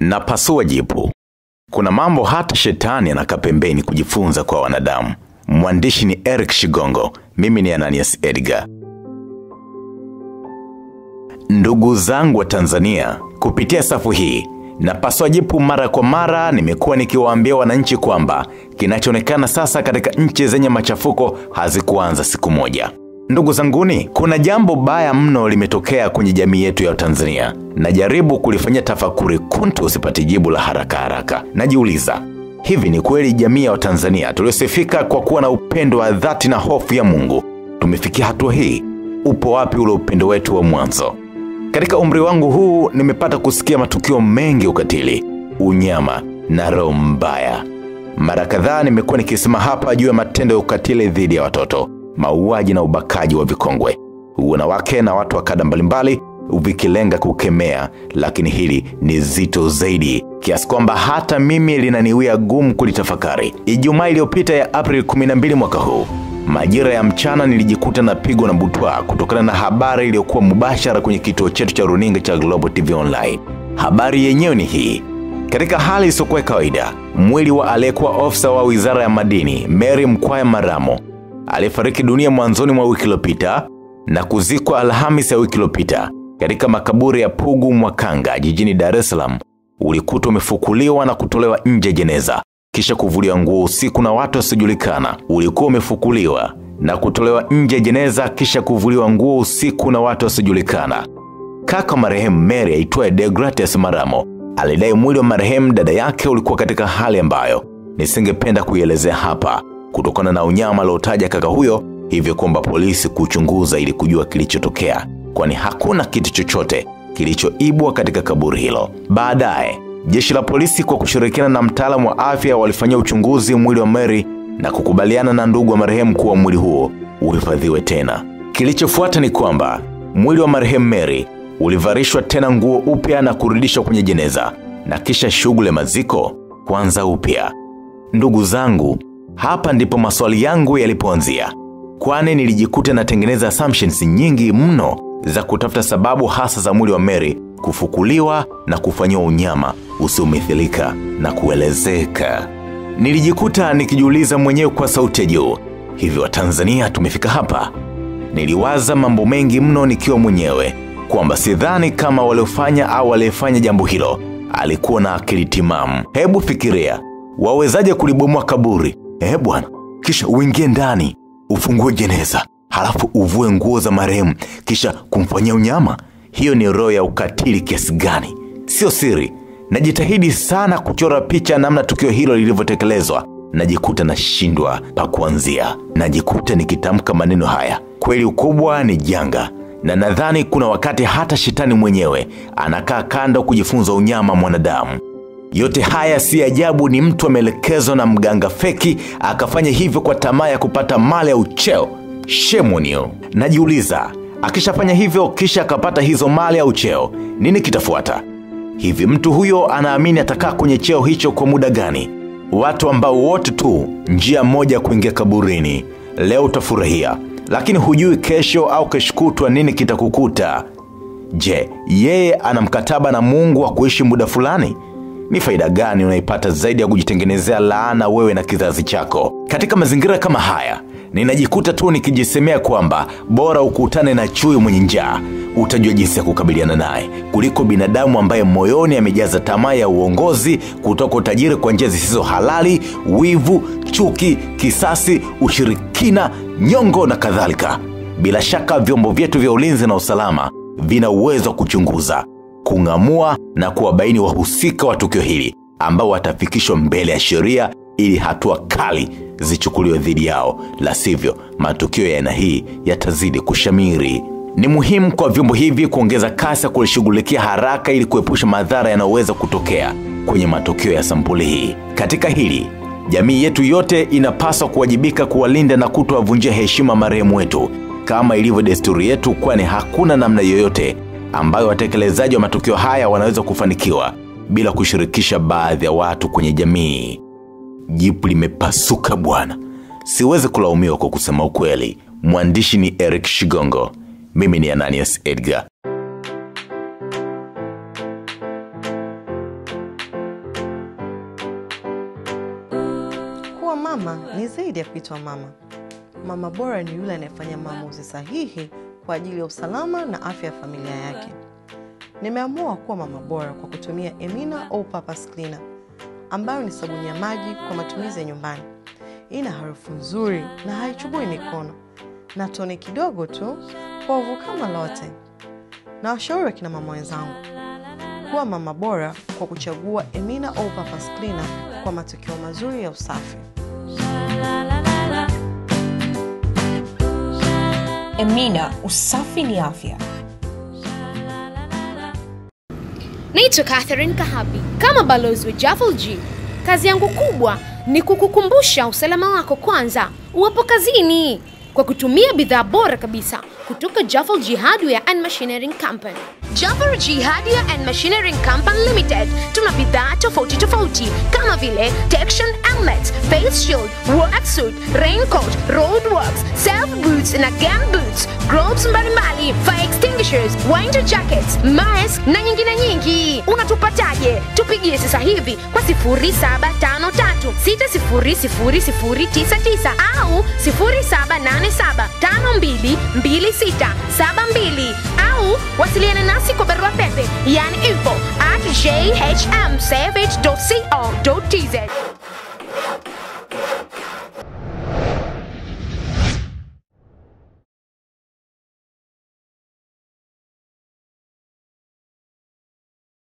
na pasua jipu. Kuna mambo hata shetani anakaa pembeni kujifunza kwa wanadamu. Mwandishi ni Eric Shigongo, mimi ni Ananias Edgar. Ndugu zangu wa Tanzania, kupitia safu hii napasua jipu mara kwa mara, nimekuwa nikiwaambia wananchi kwamba kinachoonekana sasa katika nchi zenye machafuko hazikuanza siku moja. Ndugu zanguni, kuna jambo baya mno limetokea kwenye jamii yetu ya Tanzania. Najaribu kulifanyia tafakuri kuntu usipate jibu la haraka haraka. Najiuliza, hivi ni kweli jamii ya Watanzania tuliosifika kwa kuwa na upendo wa dhati na hofu ya Mungu tumefikia hatua hii? Upo wapi ule upendo wetu wa mwanzo? Katika umri wangu huu nimepata kusikia matukio mengi ukatili, unyama na roho mbaya. Mara kadhaa nimekuwa nikisema hapa juu ya matendo ya ukatili dhidi ya watoto, mauaji na ubakaji wa vikongwe, wanawake na watu wa kada mbalimbali, vikilenga kukemea, lakini hili ni zito zaidi kiasi kwamba hata mimi linaniwia gumu kulitafakari. Ijumaa iliyopita ya Aprili 12 mwaka huu majira ya mchana nilijikuta napigwa na butwa kutokana na habari iliyokuwa mubashara kwenye kituo chetu cha runinga cha Global TV Online. Habari yenyewe ni hii: katika hali isiyokuwa kawaida, mwili wa aliyekuwa ofisa wa wizara ya madini Mary Mkwaya Maramo aliyefariki dunia mwanzoni mwa wiki iliyopita na kuzikwa Alhamis ya wiki iliyopita katika makaburi ya Pugu Mwakanga jijini Dar es Salaam ulikutwa umefukuliwa na kutolewa nje jeneza kisha kuvuliwa nguo usiku na watu wasiojulikana. Ulikuwa umefukuliwa na kutolewa nje jeneza kisha kuvuliwa nguo usiku na watu wasiojulikana. Kaka marehemu Mary aitwaye Deogratias Maramo alidai mwili wa marehemu dada yake ulikuwa katika hali ambayo nisingependa kuielezea hapa kutokana na unyama aliotaja kaka huyo, hivyo kuomba polisi kuchunguza ili kujua kilichotokea, kwani hakuna kitu chochote kilichoibwa katika kaburi hilo. Baadaye jeshi la polisi kwa kushirikiana na mtaalamu wa afya walifanyia uchunguzi mwili wa Mary na kukubaliana na ndugu wa marehemu kuwa mwili huo uhifadhiwe tena. Kilichofuata ni kwamba mwili wa marehemu Mary ulivarishwa tena nguo upya na kurudishwa kwenye jeneza na kisha shughuli ya maziko kuanza upya. Ndugu zangu, hapa ndipo maswali yangu yalipoanzia, kwani nilijikuta natengeneza assumptions nyingi mno za kutafuta sababu hasa za mwili wa Mary kufukuliwa na kufanyiwa unyama usiomithilika na kuelezeka. Nilijikuta nikijiuliza mwenyewe kwa sauti ya juu, hivyo Watanzania tumefika hapa? Niliwaza mambo mengi mno nikiwa mwenyewe, kwamba sidhani kama waliofanya au waliyefanya jambo hilo alikuwa na akili timamu. Hebu fikiria, wawezaje kulibomoa kaburi eh bwana, kisha uingie ndani ufungue jeneza, halafu uvue nguo za marehemu kisha kumfanyia unyama? Hiyo ni roho ya ukatili kiasi gani? Sio siri, najitahidi sana kuchora picha namna tukio hilo lilivyotekelezwa. Najikuta nashindwa pa kuanzia, najikuta nikitamka maneno haya. Kweli ukubwa ni janga, na nadhani kuna wakati hata shetani mwenyewe anakaa kando kujifunza unyama mwanadamu. Yote haya si ajabu, ni mtu ameelekezwa na mganga feki akafanya hivyo kwa tamaa ya kupata mali ya ucheo. Shemunio, najiuliza akishafanya hivyo kisha akapata hizo mali ya ucheo nini kitafuata? Hivi mtu huyo anaamini atakaa kwenye cheo hicho kwa muda gani? Watu ambao wote tu njia moja kuingia kaburini. Leo utafurahia, lakini hujui kesho au keshkutwa nini kitakukuta. Je, yeye ana mkataba na Mungu wa kuishi muda fulani? Ni faida gani unaipata zaidi ya kujitengenezea laana wewe na kizazi chako? Katika mazingira kama haya ninajikuta tu nikijisemea kwamba bora ukutane na chui mwenye njaa, utajua jinsi ya kukabiliana naye, kuliko binadamu ambaye moyoni amejaza tamaa ya uongozi, kutoka utajiri kwa njia zisizo halali, wivu, chuki, kisasi, ushirikina, nyongo na kadhalika. Bila shaka vyombo vyetu vya ulinzi na usalama vina uwezo wa kuchunguza, kung'amua na kuwabaini wahusika wa tukio hili ambao watafikishwa mbele ya sheria ili hatua kali zichukuliwe dhidi yao, la sivyo matukio ya aina hii yatazidi kushamiri. Ni muhimu kwa vyombo hivi kuongeza kasi ya kulishughulikia haraka ili kuepusha madhara yanayoweza kutokea kwenye matukio ya sampuli hii. Katika hili, jamii yetu yote inapaswa kuwajibika kuwalinda na kutowavunjia heshima marehemu wetu kama ilivyo desturi yetu, kwani hakuna namna yoyote ambayo watekelezaji wa matukio haya wanaweza kufanikiwa bila kushirikisha baadhi ya watu kwenye jamii. Jipu limepasuka bwana, siwezi kulaumiwa kwa kusema ukweli. Mwandishi ni Eric Shigongo, mimi ni Ananias Edgar. Kuwa mama ni zaidi ya kuitwa mama. Mama bora ni yule anayefanya maamuzi sahihi kwa ajili ya usalama na afya ya familia yake. Nimeamua kuwa mama bora kwa kutumia Emina au Papa's Cleaner ambayo ni sabuni ya maji kwa matumizi ya nyumbani. Ina harufu nzuri na haichubui mikono, na tone kidogo tu povu kama lote. Na washauri wa kina mama wenzangu kuwa mama bora kwa kuchagua Emina au Papa's Cleaner kwa matokeo mazuri ya usafi. Emina, usafi ni afya. Naitwa Catherine Kahabi kama balozi wa Javel G. Kazi yangu kubwa ni kukukumbusha usalama wako kwanza uwapo kazini kwa kutumia bidhaa bora kabisa kutoka Javel G Hardware and Machinery Company. Javel G Hardware and Machinery Company Limited tuna bidhaa tofauti tofauti kama vile Texan Helmet, Face Shield, Worksuit, Raincoat, Roadworks, Self Boots na Gum Boots, Gloves mbalimbali, Fire Extinguishers, Winter Jackets, Mask na nyingine nyingi. Unatupataje? Tupigie sasa hivi kwa 0753600099 au 0787522672 au wasiliana nasi kwa barua pepe yani info at jhmsavage.co.ke